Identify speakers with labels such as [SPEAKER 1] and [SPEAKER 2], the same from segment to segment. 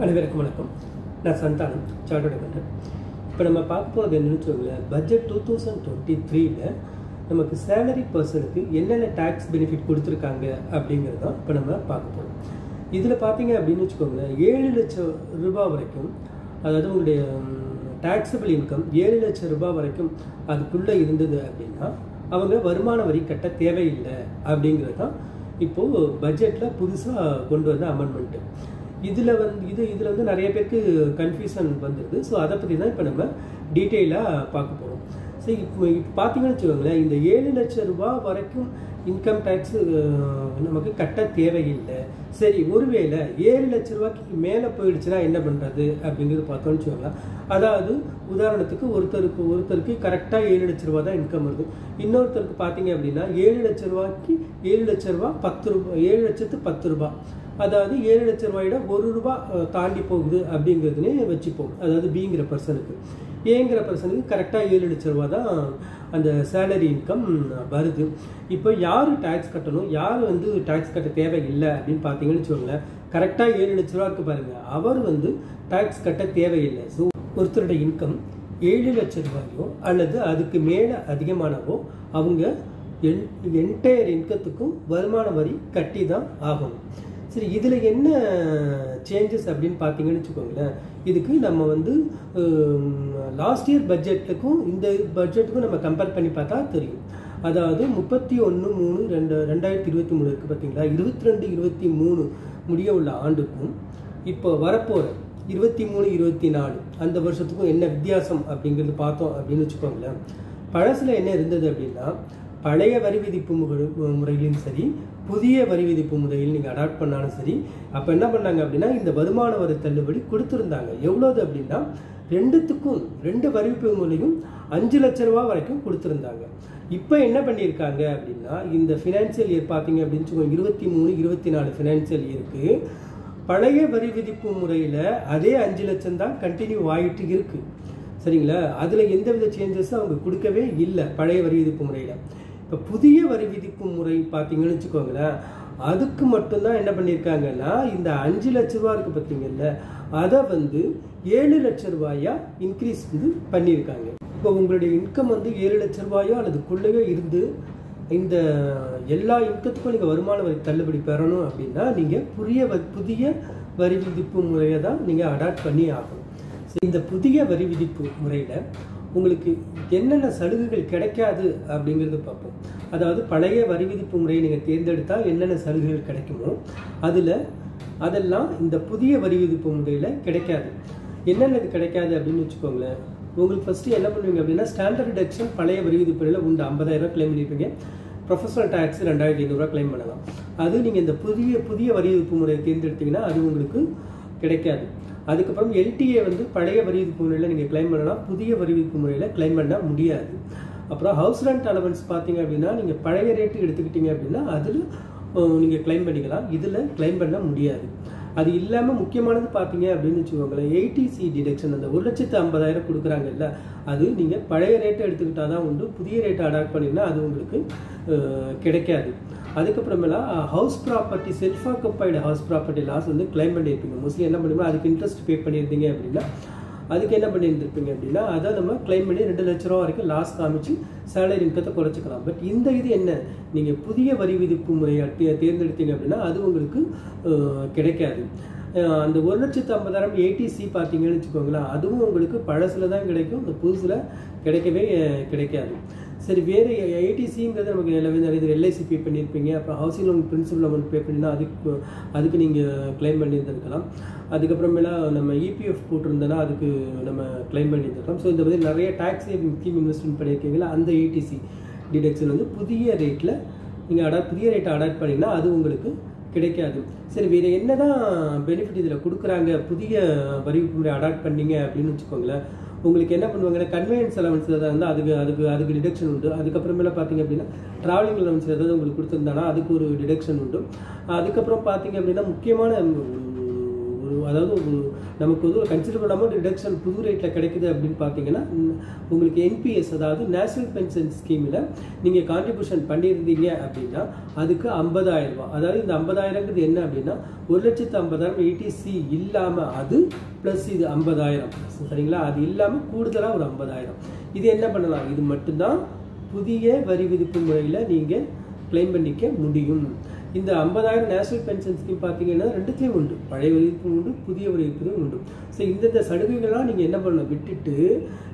[SPEAKER 1] அனைவருக்கும் வணக்கம். நான் சந்தானம் சார்ட்டர்ட் அக்கௌண்டன்ட் இப்போ நம்ம பார்க்க போகிறது என்னன்னு வச்சுக்கோங்களேன். பட்ஜெட் டூ தௌசண்ட் டுவெண்ட்டி த்ரீல நமக்கு சேலரி பர்சனுக்கு என்னென்ன டேக்ஸ் பெனிஃபிட் கொடுத்துருக்காங்க அப்படிங்கிறது தான் இப்போ நம்ம பார்க்க போகிறோம் இதில் பார்த்தீங்க அப்படின்னு வச்சுக்கோங்களேன் ஏழு லட்சம் ரூபாய் வரைக்கும் அதாவது உங்களுடைய டேக்ஸபிள் இன்கம் ஏழு லட்சம் ரூபாய் வரைக்கும் அதுக்குள்ளே இருந்தது அப்படின்னா அவங்க வருமான வரி கட்ட தேவையில்லை அப்படிங்கிறது தான் இப்போது பட்ஜெட்டில் புதுசாக கொண்டு வந்த அமெண்ட்மெண்ட்டு இதில் வந்து இது இதில் வந்து நிறைய பேருக்கு கன்ஃபியூஷன் வந்துடுது ஸோ அதை பற்றி தான் இப்போ நம்ம டீட்டெயிலாக பார்க்க போகிறோம் ஸோ இப்போ இப்போ பார்த்தீங்கன்னு வச்சுக்கோங்களேன் இந்த ஏழு லட்சம் ரூபாய் வரைக்கும் இன்கம் டேக்ஸ் நமக்கு கட்ட தேவையில்லை. சரி ஒருவேளை ஏழு லட்ச ரூபாய்க்கு மேலே போயிடுச்சுன்னா என்ன பண்ணுறது அப்படிங்கிறது பார்த்தோம்னு சொல்லலாம் அதாவது உதாரணத்துக்கு ஒருத்தருக்கு ஒருத்தருக்கு கரெக்டாக ஏழு லட்ச ரூபா தான் இன்கம் வருது. இன்னொருத்தருக்கு பார்த்தீங்க அப்படின்னா ஏழு லட்ச ரூபாய்க்கு ஏழு லட்ச ரூபா பத்து ரூபா ஏழு லட்சத்து பத்து ரூபா. அதாவது ஏழு லட்ச ரூபாயோட ஒரு ரூபா தாண்டி போகுது அப்படிங்கிறதுனே வச்சுப்போம். அதாவது பிங்கிற பர்சனுக்கு ஏங்கிற பர்சனுக்கு கரெக்டாக ஏழு லட்ச ரூபா தான் அந்த சேலரி இன்கம் வருது. இப்போ யார் டேக்ஸ் கட்டணும்? யார் வந்து டேக்ஸ் கட்ட தேவையில்லை அப்படின்னு பார்த்தீங்கன்னு வச்சுக்கோங்களேன். கரெக்டாக ஏழு லட்ச ரூபா இருக்கு அவர் வந்து டேக்ஸ் கட்ட தேவையில்லை. ஸோ ஒருத்தருடைய இன்கம் ஏழு லட்ச ரூபாயோ அல்லது அதுக்கு மேலே அதிகமானவோ அவங்க என் என்டையர் இன்கத்துக்கும் வருமான வரி கட்டி தான் ஆகணும். சரி இதில் என்ன சேஞ்சஸ் அப்படின்னு பார்த்தீங்கன்னு வச்சுக்கோங்களேன். இதுக்கு நம்ம வந்து லாஸ்ட் இயர் பட்ஜெட்டுக்கும் இந்த பட்ஜெட்டுக்கும் நம்ம கம்பேர் பண்ணி பார்த்தா தெரியும். அதாவது முப்பத்தி ஒன்று மூணு ரெண்டு ரெண்டாயிரத்தி இருபத்தி மூணு இருக்குது பார்த்தீங்களா? இருபத்தி ரெண்டு இருபத்தி மூணு முடிய உள்ள ஆண்டுக்கும் இப்போ வரப்போகிற இருபத்தி மூணு இருபத்தி நாலு அந்த வருஷத்துக்கும் என்ன வித்தியாசம் அப்படிங்கிறது பார்த்தோம் அப்படின்னு வச்சுக்கோங்களேன். பழசில் என்ன இருந்தது அப்படின்னா பழைய வரி விதிப்பு முறையிலும் சரி புதிய வரி விதிப்பு முறையில் நீங்கள் அடாப்ட் பண்ணாலும் சரி அப்போ என்ன பண்ணாங்க அப்படின்னா இந்த வருமான வரி தள்ளுபடி கொடுத்துருந்தாங்க. எவ்வளோது அப்படின்னா ரெண்டுத்துக்கும் ரெண்டு வரிவிப்பு முறையும் அஞ்சு லட்ச ரூபா வரைக்கும் கொடுத்துருந்தாங்க. இப்போ என்ன பண்ணியிருக்காங்க அப்படின்னா இந்த ஃபினான்சியல் இயர் பார்த்தீங்க அப்படின்னு சொல்லுவோம் இருபத்தி மூணு இருபத்தி நாலு ஃபினான்சியல் இயருக்கு பழைய வரி விதிப்பு முறையில் அதே அஞ்சு லட்சம் தான் கண்டினியூ ஆகிட்டு இருக்குது சரிங்களா? அதில் எந்தவித சேஞ்சஸும் அவங்க கொடுக்கவே இல்லை பழைய வரி விதிப்பு முறையில். இப்போ புதிய வரி விதிப்பு முறை பார்த்தீங்கன்னு வச்சுக்கோங்களேன் அதுக்கு மட்டும்தான் என்ன பண்ணியிருக்காங்கன்னா இந்த அஞ்சு லட்ச ரூபா இருக்குது பார்த்தீங்கல்ல அதை வந்து ஏழு லட்ச ரூபாயா இன்க்ரீஸ் வந்து பண்ணியிருக்காங்க இப்போ உங்களுடைய இன்கம் வந்து ஏழு லட்ச ரூபாயோ அல்லதுக்குள்ளேயோ இருந்து இந்த எல்லா இன்கத்துக்கும் நீங்கள் வருமான வரி தள்ளுபடி பெறணும் அப்படின்னா நீங்கள் புதிய புதிய வரி விதிப்பு முறையை தான் நீங்கள் அடாப்ட் பண்ணி ஆகணும். இந்த புதிய வரி விதிப்பு முறையில் உங்களுக்கு என்னென்ன சலுகைகள் கிடைக்காது அப்படிங்கிறது பார்ப்போம். அதாவது பழைய வரி விதிப்பு முறையை நீங்கள் தேர்ந்தெடுத்தால் என்னென்ன சலுகைகள் கிடைக்குமோ அதில் அதெல்லாம் இந்த புதிய வரி விதிப்பு முறையில் கிடைக்காது. என்னென்னது கிடைக்காது அப்படின்னு வச்சுக்கோங்களேன். உங்களுக்கு ஃபஸ்ட்டு என்ன பண்ணுவீங்க அப்படின்னா ஸ்டாண்டர்ட் டிடக்ஷன் பழைய வரி விதிப்பு முறையில் உண்டு. ஐம்பதாயிரம் கிளைம் பண்ணியிருப்பீங்க ப்ரொஃபஷனல் டேக்ஸ் ரெண்டாயிரத்தி ஐநூறுரூவா கிளைம் பண்ணலாம். அது நீங்கள் இந்த புதிய புதிய வரி விதிப்பு முறையை தேர்ந்தெடுத்தீங்கன்னா அது உங்களுக்கு கிடைக்காது. அதுக்கப்புறம் எல்டிஏ வந்து பழைய வரி விதிப்பு முறையில் நீங்கள் கிளைம் பண்ணலாம். புதிய வரி விதிப்பு முறையில் கிளைம் பண்ண முடியாது. அப்புறம் ஹவுஸ் ரெண்ட் அலவன்ஸ் பார்த்தீங்க அப்படின்னா நீங்கள் பழைய ரேட்டு எடுத்துக்கிட்டீங்க அப்படின்னா அதில் நீங்கள் கிளைம் பண்ணிக்கலாம். இதில் கிளைம் பண்ண முடியாது. அது இல்லாமல் முக்கியமானது பார்த்தீங்க அப்படின்னு வச்சுக்கோங்களேன் எயிட்டிசி டிடக்ஷன் அந்த ஒரு லட்சத்து ஐம்பதாயிரம் கொடுக்குறாங்கல்ல அது நீங்கள் பழைய ரேட்டை எடுத்துக்கிட்டால் தான் உண்டு. புதிய ரேட்டை அடாப்ட் பண்ணிங்கன்னா அது உங்களுக்கு கிடைக்காது. அதுக்கப்புறமேலா house property self occupied house property loss வந்து கிளைம் பண்ணியிருப்பீங்க மோஸ்ட்லி என்ன பண்ணுவோம் அதுக்கு இன்ட்ரெஸ்ட் பே பண்ணியிருந்தீங்க அப்படின்னா அதுக்கு என்ன பண்ணியிருந்திருப்பீங்க அப்படின்னா அதை நம்ம கிளைம் பண்ணி ரெண்டு லட்ச ரூபா வரைக்கும் லாஸ் காமிச்சு சேலரி இன்கத்தை குறைச்சிக்கலாம். பட் இந்த இது என்ன? நீங்கள் புதிய வரி விதிப்பு முறையை தேர்ந்தெடுத்தீங்க அப்படின்னா அது உங்களுக்கு கிடைக்காது. அந்த ஒரு லட்சத்து ஐம்பதாயிரம் ஏடிசி பார்த்தீங்கன்னு வச்சுக்கோங்களேன் அதுவும் உங்களுக்கு பழசில் தான் கிடைக்கும் இந்த புதுசில் கிடைக்கவே கிடைக்காது. சரி வேறு ஐடிசிங்கிறது நமக்கு நிறைய நிறைய எல்ஐசி பே பண்ணியிருப்பீங்க. அப்புறம் housing loan principal amount pay பண்ணினா அதுக்கு அதுக்கு நீங்கள் கிளைம் பண்ணியிருந்திருக்கலாம். அதுக்கப்புறமேலா நம்ம இபிஎஃப் போட்டிருந்தோன்னா அதுக்கு நம்ம கிளைம் பண்ணியிருந்திருக்கலாம். ஸோ இந்த மாதிரி நிறைய டேக்ஸ் சேவிங் ஸ்கீம் இன்வெஸ்ட்மெண்ட் பண்ணியிருக்கீங்களா? அந்த ஏடிசி டிடக்ஷன் வந்து புதிய ரேட்டில் நீங்கள் அடாப்ட் புதிய ரேட்டை அடாப்ட் பண்ணிங்கன்னா அது உங்களுக்கு கிடைக்காது. சரி வேறு என்ன தான் பெனிஃபிட் இதில் கொடுக்குறாங்க? புதிய வரி முறை அடாப்ட் பண்ணீங்க அப்படின்னு வச்சுக்கோங்களேன். உங்களுக்கு என்ன பண்ணுவாங்கன்னா கன்வீனியன்ஸ் அலவன்ஸ் ஏதாவது இருந்தால் அதுக்கு அதுக்கு அதுக்கு டிடக்ஷன் உண்டு. அதுக்கப்புறமேல பார்த்தீங்க அப்படின்னா ட்ராவலிங் அலவன்ஸ் ஏதாவது உங்களுக்கு கொடுத்துருந்தானா அதுக்கு ஒரு டிடக்ஷன் உண்டு. அதுக்கப்புறம் பார்த்தீங்க அப்படின்னா முக்கியமான ஒரு அதாவது ஒரு நமக்கு வந்து ஒரு கன்சிடரபிள் அமௌண்ட் ரிடக்ஷன் புது ரேட்டில் கிடைக்குது அப்படின்னு பார்த்தீங்கன்னா உங்களுக்கு என்பிஎஸ் அதாவது நேஷனல் பென்ஷன் ஸ்கீமில் நீங்கள் கான்ட்ரிபியூஷன் பண்ணியிருந்தீங்க அப்படின்னா அதுக்கு ஐம்பதாயிரம் ரூபா அதாவது இந்த ஐம்பதாயிரங்கிறது என்ன அப்படின்னா ஒரு லட்சத்து ஐம்பதாயிரம் ஏடிசி இல்லாமல் அது ப்ளஸ் இது ஐம்பதாயிரம். சரிங்களா? அது இல்லாமல் கூடுதலாக ஒரு ஐம்பதாயிரம். இது என்ன பண்ணலாம்? இது மட்டும்தான் புதிய வரி விதிப்பு முறையில் நீங்கள் கிளைம் பண்ணிக்க முடியும். இந்த ஐம்பதாயிரம் நேஷனல் பென்ஷன் ஸ்கீம் பார்த்தீங்கன்னா ரெண்டுத்துலேயும் உண்டு. பழைய வரிவிப்பும் உண்டு புதிய வரிவிப்பும் உண்டு. ஸோ இந்தந்த சலுகைகள்லாம் நீங்கள் என்ன பண்ணணும்? விட்டுட்டு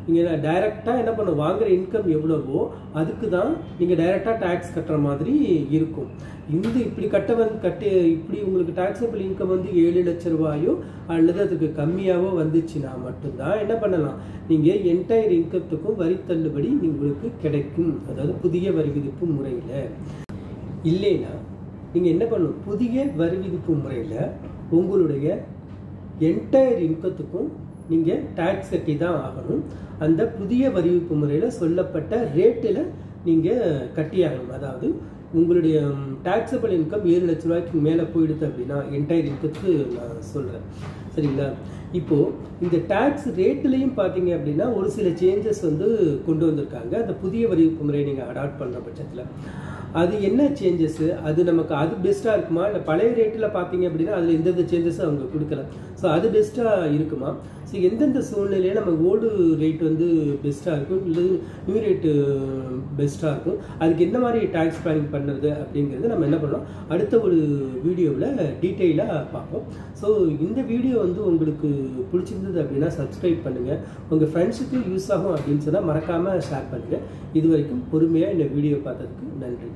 [SPEAKER 1] நீங்கள் டைரெக்டாக என்ன பண்ணணும்? வாங்குகிற இன்கம் எவ்வளவோ அதுக்கு தான் நீங்கள் டைரெக்டாக டேக்ஸ் கட்டுற மாதிரி இருக்கும். இந்த இப்படி கட்ட வந்து கட்டி இப்படி உங்களுக்கு டேக்ஸபிள் இன்கம் வந்து ஏழு லட்ச ரூபாயோ அல்லது அதுக்கு கம்மியாகவோ வந்துச்சுன்னா மட்டும்தான் என்ன பண்ணலாம்? நீங்கள் என்டையர் இன்கத்துக்கும் வரி தள்ளுபடி உங்களுக்கு கிடைக்கும். அதாவது புதிய வரி விதிப்பு முறையில். இல்லைன்னா நீங்கள் என்ன பண்ணணும்? புதிய வரி விதிப்பு முறையில் உங்களுடைய என்டையர் இன்கத்துக்கும் நீங்கள் டேக்ஸ் கட்டி தான் ஆகணும். அந்த புதிய வரி விதிப்பு முறையில் சொல்லப்பட்ட ரேட்டில் நீங்கள் கட்டி ஆகணும். அதாவது உங்களுடைய டேக்ஸபிள் இன்கம் ஏழு லட்ச ரூபாய்க்கு மேலே போயிடுது அப்படின்னா என்டையர் இன்கத்துக்கு நான் சொல்கிறேன் சரிங்களா? இப்போது இந்த டேக்ஸ் ரேட்லேயும் பார்த்தீங்க அப்படின்னா ஒரு சில சேஞ்சஸ் வந்து கொண்டு வந்திருக்காங்க. அந்த புதிய வரி விதிப்பு முறையை நீங்கள் அடாப்ட் பண்ணுற பட்சத்தில். அது என்ன சேஞ்சஸ் அது நமக்கு அது பெஸ்ட்டாக இருக்குமா? இல்லை பழைய ரேட்டில் பார்த்தீங்க அப்படின்னா அதில் எந்தெந்த சேஞ்சஸும் அவங்க கொடுக்கல. ஸோ அது பெஸ்ட்டாக இருக்குமா? ஸோ எந்தெந்த சூழ்நிலையில் நம்ம ஓல்டு ரேட் வந்து பெஸ்ட்டாக இருக்கும்? இல்லை நியூ ரேட்டு பெஸ்ட்டாக இருக்கும்? அதுக்கு எந்த மாதிரி டேக்ஸ் பிளானிங் பண்ணுறது அப்படிங்கிறது நம்ம என்ன பண்ணோம் அடுத்த ஒரு வீடியோவில் டீட்டெயிலாக பார்ப்போம். ஸோ இந்த வீடியோ வந்து உங்களுக்கு பிடிச்சிருந்தது அப்படின்னா சப்ஸ்கிரைப் பண்ணுங்கள் உங்கள் ஃப்ரெண்ட்ஸுக்கு யூஸ் ஆகும் அப்படின்னு சொன்னால் மறக்காமல் ஷேர் பண்ணுங்கள் இது வரைக்கும் பொறுமையாக இந்த வீடியோ பார்த்ததுக்கு நன்றி.